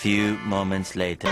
few moments later.